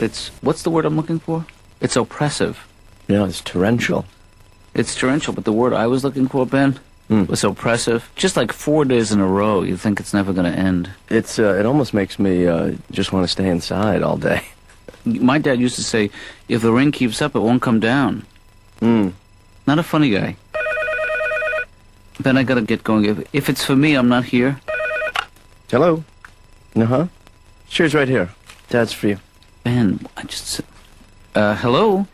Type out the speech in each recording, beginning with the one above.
It's what's the word I'm looking for? It's oppressive. Yeah, it's torrential. It's torrential, but the word I was looking for, Ben, Hmm. was oppressive. Just like four days in a row, you think it's never going to end. It's uh, it almost makes me uh, just want to stay inside all day. My dad used to say, if the rain keeps up, it won't come down. Hmm. Not a funny guy. Ben, I gotta get going. If, if it's for me, I'm not here. Hello. Uh huh. Cheers, right here. Dad's for you. Ben, I just. Uh, hello?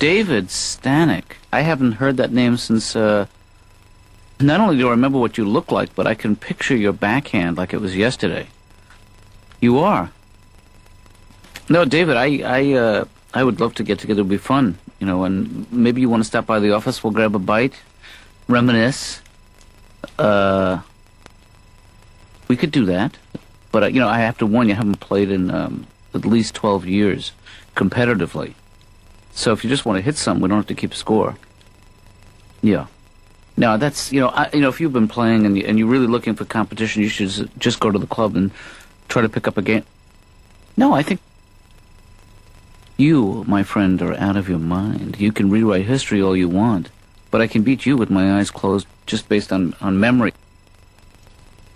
David Stanek. I haven't heard that name since, uh. Not only do I remember what you look like, but I can picture your backhand like it was yesterday. You are. No, David, I, I, uh, I would love to get together. It'd be fun, you know, and maybe you want to stop by the office. We'll grab a bite, reminisce. Uh, we could do that. But, uh, you know, I have to warn you, I haven't played in um, at least 12 years competitively. So if you just want to hit some, we don't have to keep score. Yeah. Now, that's, you know, I, you know, if you've been playing and, you, and you're really looking for competition, you should just go to the club and try to pick up a game. No, I think you, my friend, are out of your mind. You can rewrite history all you want, but I can beat you with my eyes closed just based on, on memory.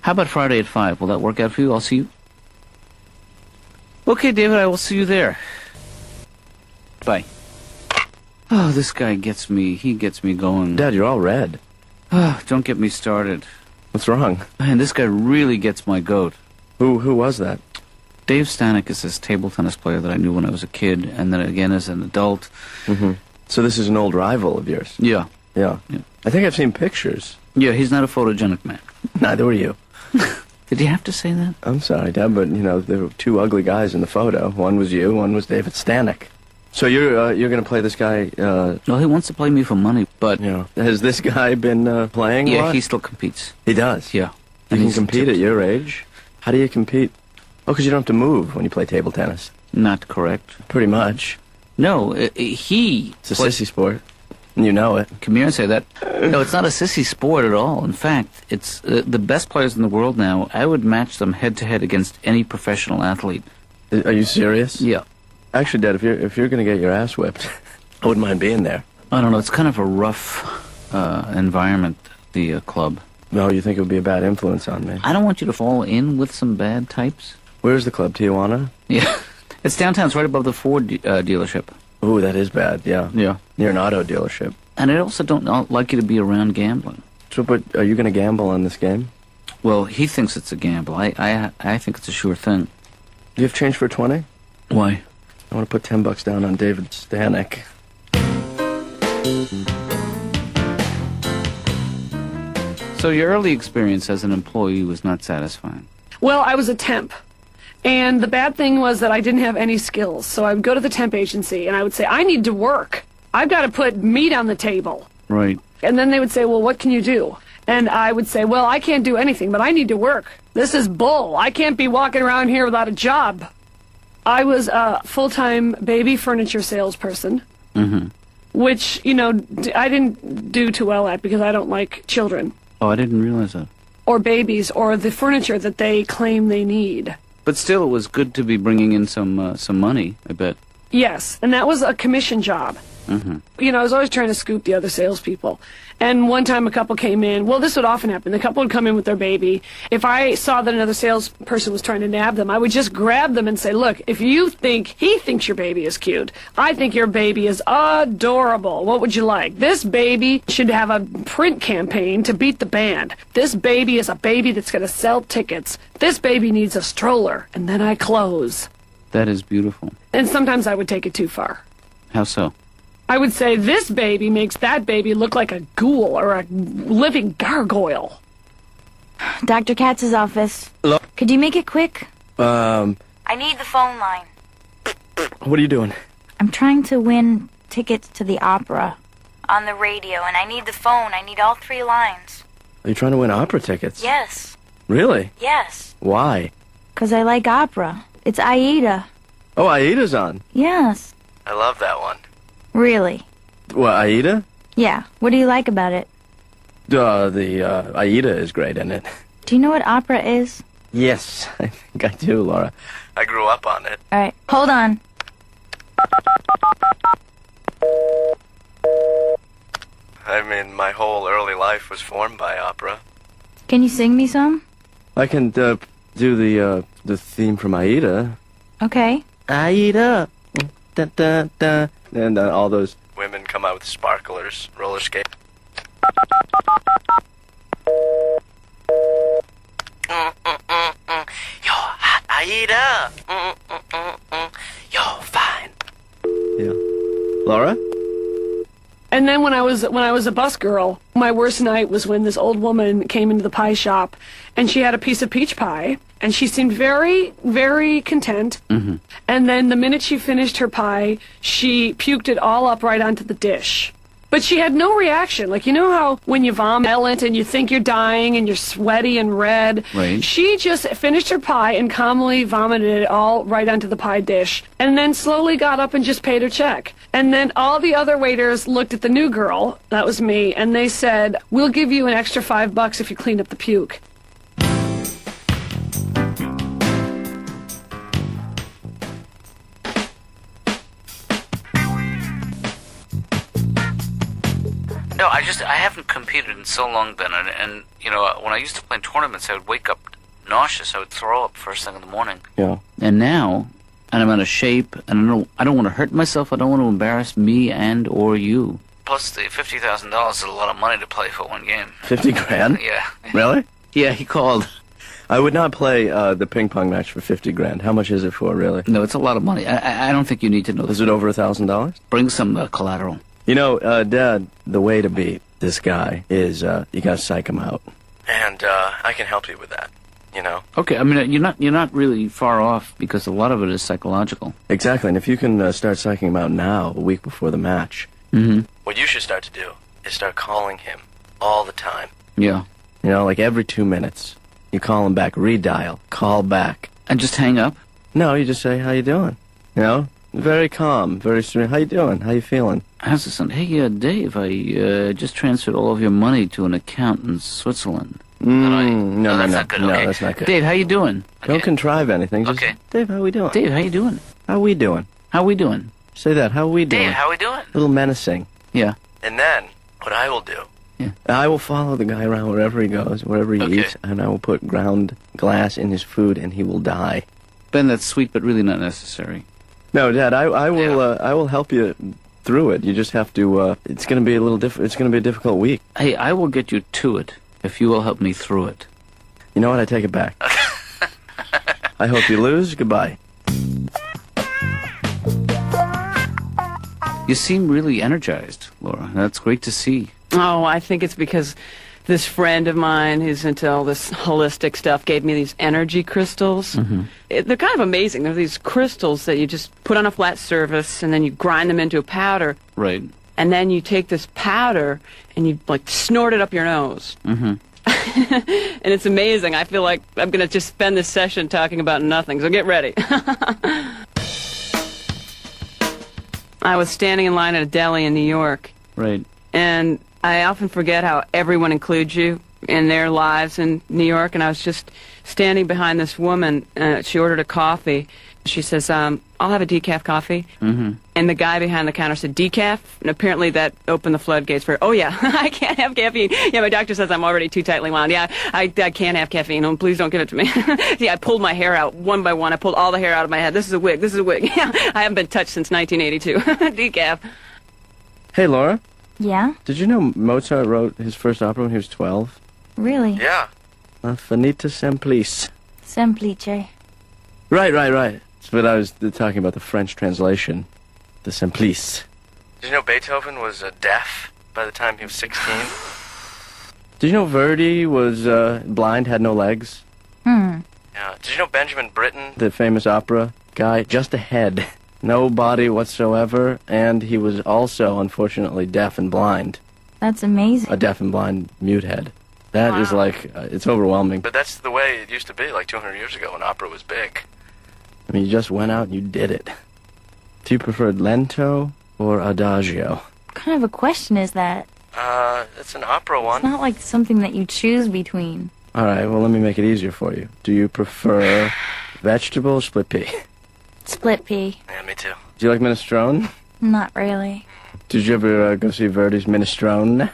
How about Friday at 5? Will that work out for you? I'll see you. Okay, David, I will see you there. Bye. Oh, this guy gets me. He gets me going. Dad, you're all red. Ah, don't get me started. What's wrong? Man, this guy really gets my goat. Who who was that? Dave Stanek is this table tennis player that I knew when I was a kid, and then again as an adult. Mm-hmm. So this is an old rival of yours. Yeah. Yeah. Yeah. I think I've seen pictures. Yeah, he's not a photogenic man. Neither were you. Did you have to say that? I'm sorry, Dad, but you know there were two ugly guys in the photo. One was you, one was David Stanek. So you're uh, you're gonna play this guy? Uh, Well, he wants to play me for money, but you know, has this guy been uh, playing? a yeah, he still competes. he does. Yeah. You And can compete at your age. How do you compete? Oh, because you don't have to move when you play table tennis. Not correct. Pretty much. No, uh, he. It's a sissy sport. And you know it. Come here and say that. No, it's not a sissy sport at all. In fact, it's uh, the best players in the world now. I would match them head to head against any professional athlete. Are you serious? Yeah. Actually, Dad, if you're if you're gonna get your ass whipped, I wouldn't mind being there. I don't know. It's kind of a rough uh, environment, the uh, club. No, you think it would be a bad influence on me? I don't want you to fall in with some bad types. Where's the club, Tijuana? Yeah. It's downtown. It's right above the Ford uh, dealership. Ooh, that is bad. Yeah, Yeah. Near an auto dealership. And I also don't like you to be around gambling. So, but are you gonna gamble on this game? Well, he thinks it's a gamble. I, I, I think it's a sure thing. Do you have change for twenty? Why? I want to put ten bucks down on David Stanek. So your early experience as an employee was not satisfying. Well, I was a temp. And the bad thing was that I didn't have any skills. So I would go to the temp agency and I would say, I need to work. I've got to put meat on the table. Right. And then they would say, Well, what can you do? And I would say, Well, I can't do anything, but I need to work. This is bull. I can't be walking around here without a job. I was a full time baby furniture salesperson, Mm-hmm. which, you know, I didn't do too well at because I don't like children Oh, I didn't realize that. or babies or the furniture that they claim they need. But still, it was good to be bringing in some uh, some money. I bet. Yes, and that was a commission job. Mm-hmm. You know, I was always trying to scoop the other salespeople. And one time a couple came in. Well, this would often happen. The couple would come in with their baby. If I saw that another salesperson was trying to nab them, I would just grab them and say, look, if you think he thinks your baby is cute, I think your baby is adorable. What would you like? This baby should have a print campaign to beat the band. This baby is a baby that's going to sell tickets. This baby needs a stroller. And then I close. That is beautiful. And sometimes I would take it too far. How so? I would say this baby makes that baby look like a ghoul or a living gargoyle. Dr. Katz's office. Hello? Could you make it quick? Um, I need the phone line. what are you doing? I'm trying to win tickets to the opera. On the radio, and I need the phone. I need all three lines. Are you trying to win opera tickets? Yes. Really? Yes. Why? Because I like opera. It's Aida. Oh, Aida's on. Yes. I love that one. Really? What, Aida? Yeah. What do you like about it? Uh, the uh, Aida is great in it. Do you know what opera is? Yes, I think I do, Laura. I grew up on it. All right, hold on. I mean, my whole early life was formed by opera. Can you sing me some? I can uh, do the uh, the theme from Aida. Okay. Aida. Da, da, da. And uh, all those women come out with sparklers, roller skate. You're hot, Aida. You're fine. Yeah. Laura? And then when I was when I was a bus girl, my worst night was when this old woman came into the pie shop, and she had a piece of peach pie, and she seemed very very content. Mm-hmm. And then the minute she finished her pie, she puked it all up right onto the dish. But she had no reaction. Like you know how when you vomit and you think you're dying and you're sweaty and red. Right. She just finished her pie and calmly vomited it all right onto the pie dish, and then slowly got up and just paid her check. And then all the other waiters looked at the new girl, that was me, and they said, "We'll give you an extra five bucks if you clean up the puke." No, I just I haven't competed in so long, Ben, and, and you know when I used to play in tournaments, I would wake up nauseous. I would throw up first thing in the morning. Yeah. And now, and I'm out of shape, and I don't I don't want to hurt myself. I don't want to embarrass me and or you. Plus, the fifty thousand dollars is a lot of money to play for one game. 50 grand? Yeah. Really? Yeah, he called. I would not play uh, the ping pong match for 50 grand. How much is it for, really? No, it's a lot of money. I I, don't think you need to know Is it over a thousand dollars? Bring some uh, collateral. You know, uh, Dad, the way to beat this guy is uh, you gotta psych him out. And uh, I can help you with that. You know? Okay, I mean you're not you're not really far off because a lot of it is psychological. Exactly. And if you can uh, start psyching him out now, a week before the match, Mm-hmm. what you should start to do is start calling him all the time. Yeah. You know, like every two minutes, you call him back, redial, call back. And just hang up. No, you just say, "How you doing?" You know, very calm, very serene. How you doing? How you feeling? How's the son? Hey, uh, Dave, I uh, just transferred all of your money to an account in Switzerland. Mm, I- no, no, that's no, not good. no, okay. that's not good. Dave, how you doing? Don't Okay. contrive anything. Just, Okay. Dave, how we doing? Dave, how you doing? How we doing? How we doing? Say that. How we doing? Dave, how we doing? A little menacing. Yeah. And then, what I will do, Yeah. I will follow the guy around wherever he goes, wherever he Okay. eats, and I will put ground glass in his food, and he will die. Ben, that's sweet, but really not necessary. No, Dad, I, I will, Yeah. uh, I will help you through it. You just have to. Uh, it's going to be a little diff- It's going to be a difficult week. Hey, I will get you to it if you will help me through it. You know what? I take it back. I hope you lose. Goodbye. You seem really energized, Laura. That's great to see. Oh, I think it's because this friend of mine who's into all this holistic stuff gave me these energy crystals. It, they're kind of amazing. They're these crystals that you just put on a flat surface and then you grind them into a powder. Right. And then you take this powder and you like snort it up your nose. Mm-hmm. and it's amazing. I feel like I'm going to just spend this session talking about nothing. So get ready. I was standing in line at a deli in New York Right. and I often forget how everyone includes you in their lives in New York. And I was just standing behind this woman. Uh, she ordered a coffee. She says, um, "I'll have a decaf coffee." Mm-hmm. And the guy behind the counter said, "Decaf." And apparently that opened the floodgates for, "Oh yeah, I can't have caffeine. Yeah, my doctor says I'm already too tightly wound. Yeah, I, I can't have caffeine. Oh, please don't give it to me." yeah, I pulled my hair out one by one. I pulled all the hair out of my head. This is a wig. This is a wig. Yeah, I haven't been touched since 1982. Decaf. Hey, Laura. Yeah? Did you know Mozart wrote his first opera when he was 12? Really? Yeah. La Finta Semplice. Semplice. Right, right, right. But I was talking about the French translation. The Semplice. Did you know Beethoven was uh, deaf by the time he was 16? Did you know Verdi was uh, blind, had no legs? Hmm. Yeah. Did you know Benjamin Britten, the famous opera guy, just a head, no body whatsoever, and he was also, unfortunately, deaf and blind. That's amazing. A deaf and blind mute head. That is Wow. like, uh, it's overwhelming. But that's the way it used to be, like 200 years ago when opera was big. I mean, you just went out and you did it. Do you prefer lento or adagio? What kind of a question is that? Uh, it's an opera one. It's not like something that you choose between. All right, well, let me make it easier for you. Do you prefer Vegetable, split pea. Split pea. Yeah, me too. Do you like minestrone? Not really. Did you ever uh, go see Verdi's Minestrone?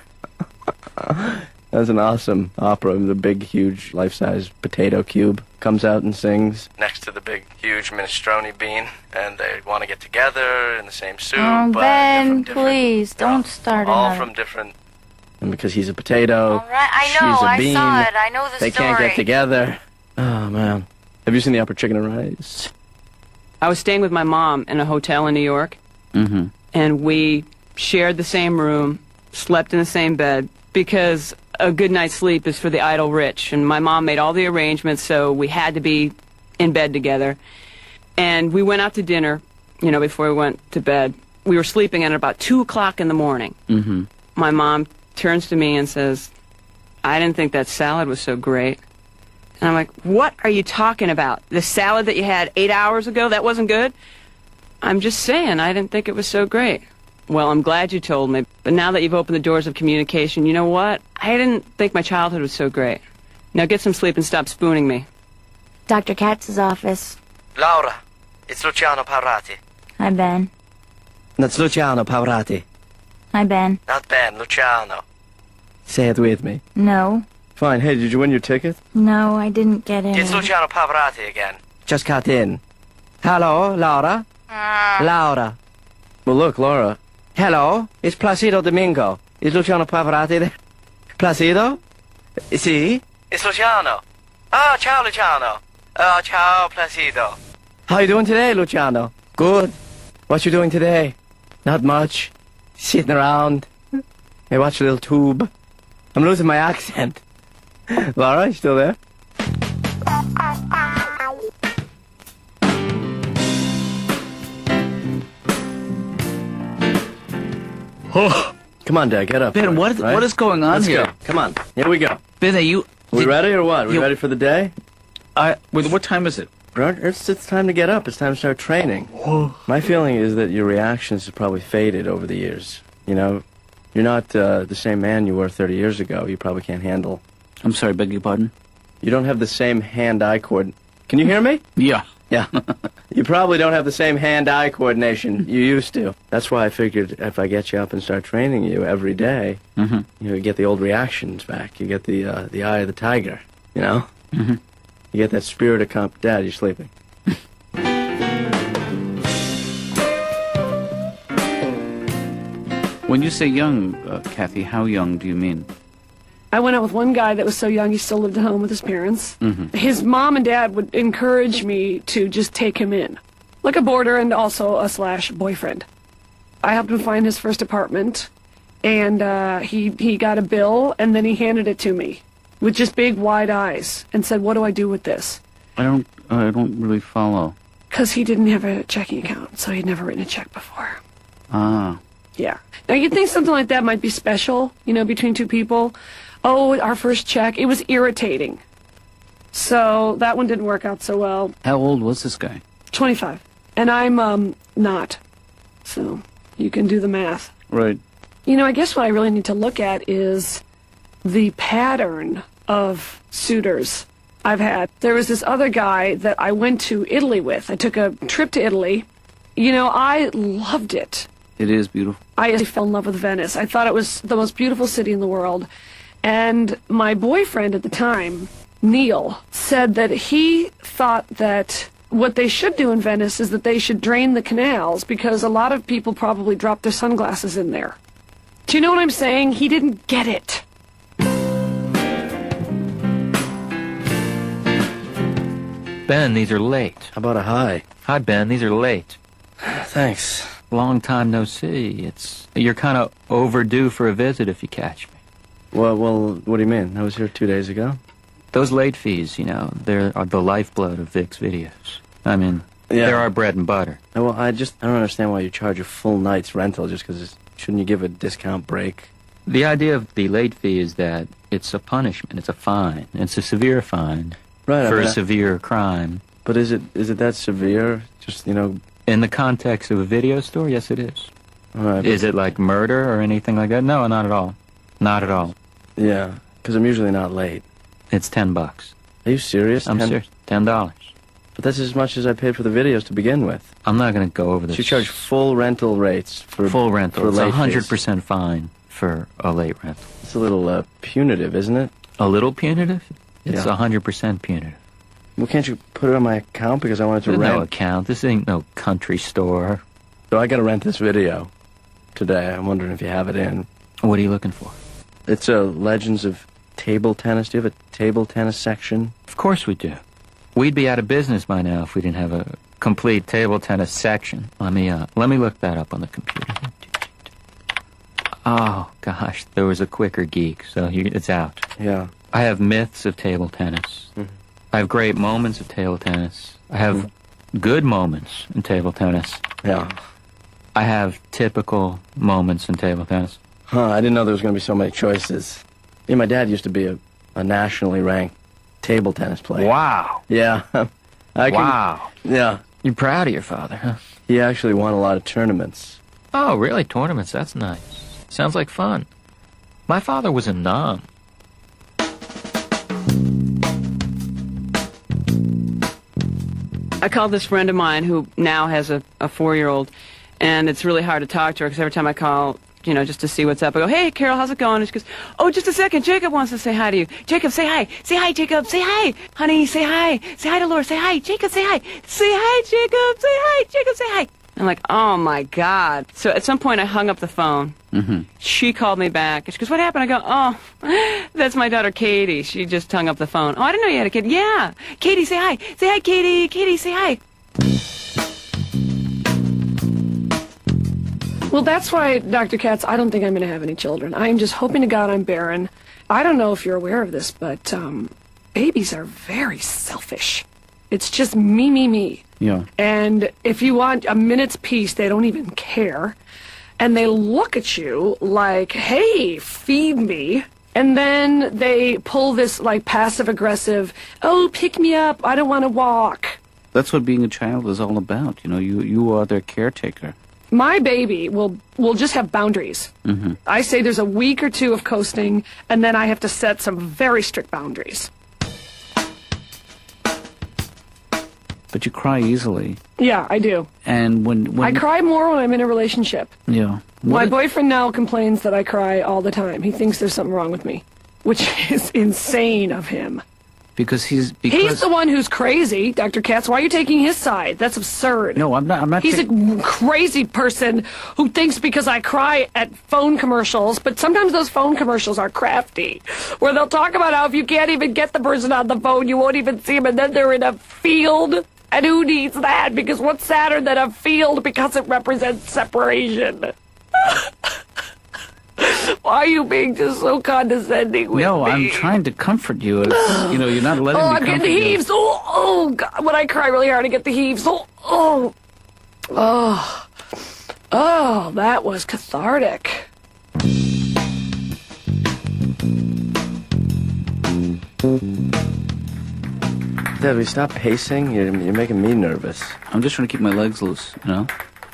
that was an awesome opera. The big, huge, life-size potato cube comes out and sings next to the big, huge minestrone bean, and they want to get together in the same soup. Oh, but Ben, different- different- please, don't start all another. from different. And because he's a potato, All right, I she's know, a I bean, saw it. I know the they story. can't get together. Oh man, have you seen the Upper Chicken and Rice? I was staying with my mom in a hotel in New York, Mm-hmm. and we shared the same room, slept in the same bed, because a good night's sleep is for the idle rich. And my mom made all the arrangements, so we had to be in bed together. And we went out to dinner, you know, before we went to bed. We were sleeping at about 2 o'clock in the morning. Mm-hmm. My mom turns to me and says, I didn't think that salad was so great. And I'm like, what are you talking about? The salad that you had eight hours ago, that wasn't good? I'm just saying, I didn't think it was so great. Well, I'm glad you told me. But now that you've opened the doors of communication, you know what? I didn't think my childhood was so great. Now get some sleep and stop spooning me. Dr. Katz's office. Laura, it's Luciano Pavarotti. Hi, Ben. That's Luciano Pavarotti. Hi, Ben. Not Ben, Luciano. Say it with me. No. Fine. Hey, did you win your ticket? No, I didn't get in. It's Luciano Pavarotti again. Just cut in. Hello, Laura. Ah. Laura. Well, look, Laura. Hello, it's Placido Domingo. Is Luciano Pavarotti there? Placido? Eh, si? It's Luciano. Oh, ciao, Luciano. Oh, ciao, Placido. How you doing today, Luciano? Good. What you doing today? Not much. Sitting around. I watch a little tube. I'm losing my accent. Laura, you still there? Come on, Dad, get up. Ben, what Right? what is going on Let's here? go. Come on. Here we go. Ben, are you? We ready or what? We ready for the day? I, what time is it? It's, it's time to get up. It's time to start training. My feeling is that your reactions have probably faded over the years. You know, you're not uh, the same man you were 30 years ago. You probably can't handle. I'm sorry, beg your pardon. You don't have the same hand-eye coordination. Can you hear me? Yeah. Yeah. you probably don't have the same hand-eye coordination you used to. That's why I figured if I get you up and start training you every day, Mm-hmm. you know, you get the old reactions back. You get the uh, the eye of the tiger. You know. Mhm. You get that spirit of comp. Dad, you're sleeping. When you say young, uh, Kathy, how young do you mean? I went out with one guy that was so young he still lived at home with his parents. Mhm. His mom and dad would encourage me to just take him in, like a boarder and also a slash boyfriend. I helped him find his first apartment, and uh, he he got a bill, and then he handed it to me with just big wide eyes and said, "What do I do with this?" I don't. I don't really follow. Because he didn't have a checking account, so he'd never written a check before. Ah. Yeah. Now you'd think something like that might be special, you know, between two people. Oh, our first check. It was irritating. So that one didn't work out so well. How old was this guy? 25. And I'm, um, not. So you can do the math. Right. You know, I guess what I really need to look at is the pattern of suitors I've had. There was this other guy that I went to Italy with. I took a trip to Italy. You know, I loved it. It is beautiful. I fell in love with Venice. I thought it was the most beautiful city in the world. And my boyfriend at the time, Neil, said that he thought that what they should do in Venice is that they should drain the canals because a lot of people probably drop their sunglasses in there. Do you know what I'm saying? He didn't get it. Ben, these are late. How about a hi? Hi, Ben. These are late. Thanks. Long time no see. It's you're kind of overdue for a visit if you catch me. Well, well, what do you mean? I was here two days ago. Those late fees, you know, they're the lifeblood of Vic's videos. I mean, Yeah. they're our bread and butter. Uh, Well, I just I don't understand why you charge a full night's rental just because shouldn't you give a discount break? The idea of the late fee is that it's a punishment. It's a fine. It's a severe fine Right. I for mean, a severe crime. but is it is it that severe? Just you know. In the context of a video store, yes, it is. Right, Is it like murder or anything like that? No, not at all. Not at all. Yeah, because I'm usually not late. It's ten bucks. Are you serious? I'm Ten- serious. Ten dollars. But that's as much as I paid for the videos to begin with. I'm not going to go over this. She charged full rental rates for full rental. For it's late hundred percent fine for a late rental. It's a little uh, punitive, isn't it? A little punitive? It's Yeah. hundred percent punitive. Well, can't you put it on my account because I wanted to There's rent? no account. This ain't no country store. So I got to rent this video today. I'm wondering if you have it in. What are you looking for? It's a Legends of Table Tennis. Do you have a table tennis section? Of course we do. We'd be out of business by now if we didn't have a complete table tennis section. Let me uh, let me look that up on the computer. Oh gosh, there was a quicker geek, so you, it's out. Yeah. I have myths of table tennis. I have great moments of table tennis. I have good moments in table tennis. Yeah. I have typical moments in table tennis. Huh, I didn't know there was going to be so many choices. Yeah, my dad used to be a, a nationally ranked table tennis player. Wow. Yeah. I can, Wow. Yeah. You're proud of your father, huh? He actually won a lot of tournaments. Oh, really? Tournaments? That's nice. Sounds like fun. My father was a nun. I called this friend of mine who now has a, a four year old, and it's really hard to talk to her because every time I call, you know, just to see what's up, I go, Hey, Carol, how's it going? And she goes, Oh, just a second. Jacob wants to say hi to you. Jacob, say hi. Say hi, Jacob. Say hi. Honey, say hi. Say hi to Laura. Say hi. Jacob, say hi. Say hi, Jacob. Say hi. Jacob, say hi. I'm like, Oh my God. So at some point I hung up the phone. Mm-hmm. She called me back. She goes, What happened? I go, Oh, that's my daughter Katie. She just hung up the phone. Oh, I didn't know you had a kid. Yeah. Katie, say hi. Say hi, Katie. Katie, say hi. Well, that's why, Dr. Katz, I don't think I'm going to have any children. I'm just hoping to God I'm barren. I don't know if you're aware of this, but um, babies are very selfish. It's just me, me, me. Yeah. And if you want a minute's peace, they don't even care. And they look at you like, hey, feed me. And then they pull this like passive aggressive, oh, pick me up. I don't want to walk. That's what being a child is all about. You know, you you are their caretaker. My baby will will just have boundaries. Mm-hmm. I say there's a week or two of coasting, and then I have to set some very strict boundaries. But you cry easily, Yeah, I do. and when when I cry more when I'm in a relationship. Yeah. My What- boyfriend now complains that I cry all the time. He thinks there's something wrong with me, which is insane of him. Because he's because He's the one who's crazy, Dr. Katz. Why are you taking his side? That's absurd. no, I'm not. I'm not. He's a crazy person who thinks because I cry at phone commercials, but sometimes those phone commercials are crafty, where they'll talk about how if you can't even get the person on the phone, you won't even see them, and then they're in a field. And who needs that? Because what's sadder than a field because it represents separation? Why are you being just so condescending with no, me? No, I'm trying to comfort you. It's, you know, you're not letting Oh, me I'm comfort getting you. heaves. Oh, oh, God. When I cry really hard, I get the heaves. Oh, oh, oh, oh, that was cathartic. Dad, will you stop pacing? You're, you're making me nervous. I'm just trying to keep my legs loose. You know,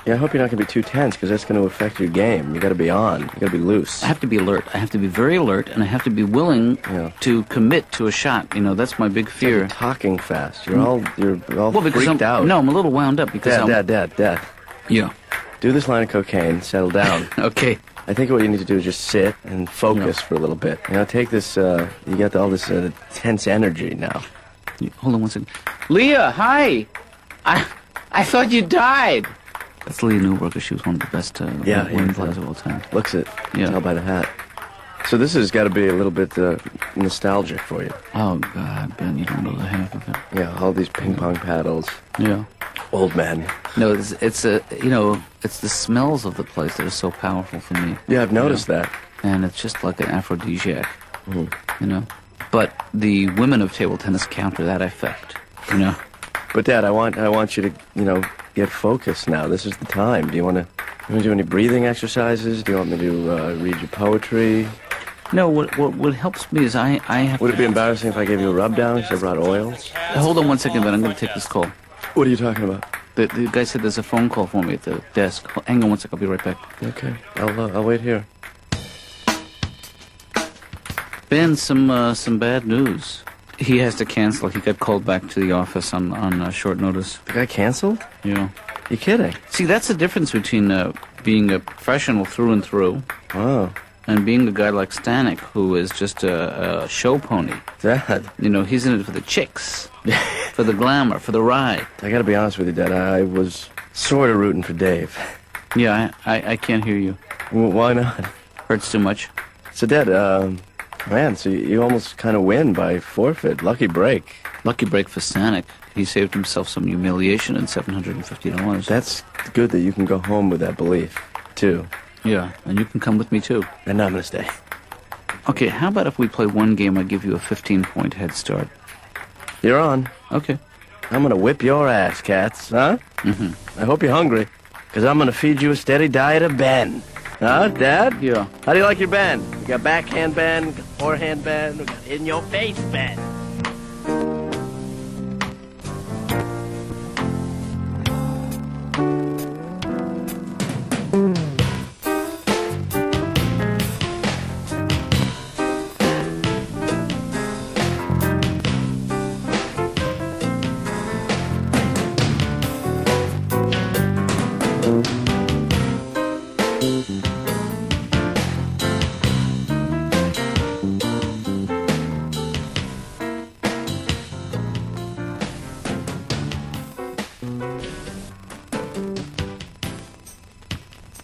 Yeah, I hope you're not going to be too tense because that's going to affect your game. You got to be on. You got to be loose. I have to be alert. I have to be very alert, and I have to be willing Yeah. to commit to a shot. You know, that's my big You're fear. talking fast. You're all you're all Well, because freaked I'm, out. no, I'm a little wound up because Dad, I'm. Dad, Dad, Dad. Yeah. Do this line of cocaine. Settle down. Okay. I think what you need to do is just sit and focus Yeah. for a little bit. You know, take this. Uh, you got all this uh, tense energy now. Hold on one second. Leah, hi. I I thought you died. That's Leah Neuberger. She was one of the best uh, Yeah, women yeah. players of all time. Looks it. Yeah. Tell by the hat. So this has got to be a little bit uh, nostalgic for you. Oh God, Ben, you don't know the half of it. Yeah, all these ping pong paddles. Yeah. Old man. No, it's it's a you know it's the smells of the place that are so powerful for me, Yeah, I've noticed that. and it's just like an aphrodisiac. Mhm. You know, but the women of table tennis counter that effect. You know. But Dad, I want I want you to you know get focused now. This is the time. Do you want to? You want to do any breathing exercises? Do you want me to uh, read you poetry? No, what, what what helps me is I I have. Would it be embarrassing if I gave you a rub down? Because I brought oils. Hold on one second, Ben. I'm going to take this call. What are you talking about? The, the guy said there's a phone call for me at the desk. Hang on one sec. I'll be right back. Okay, I'll uh, I'll wait here. Ben, some uh, some bad news. He has to cancel. He got called back to the office on on uh, short notice. The guy canceled? Yeah. You kidding? See, that's the difference between uh, being a professional through and through Oh, and being a guy like Stanek, who is just a, a show pony. Dad. You know, he's in it for the chicks, for the glamour, for the ride. I gotta be honest with you, Dad. I was sort of rooting for Dave. Yeah, I, I, I can't hear you. W- why not? Hurts too much. So, Dad, um, man, so you, almost kind of win by forfeit. Lucky break. Lucky break for Stanek. He saved himself some humiliation and seven hundred and fifty dollars. That's good that you can go home with that belief, too. Yeah, and you can come with me too. And I'm gonna stay. Okay, how about if we play one game? I give you a fifteen point head start. You're on. Okay. I'm gonna whip your ass, Katz, huh? Mm-hmm. I hope you're hungry, because I'm gonna feed you a steady diet of Ben. Huh, Dad? Yeah. How do you like your band? We got backhand got forehand band, we got in your face Ben.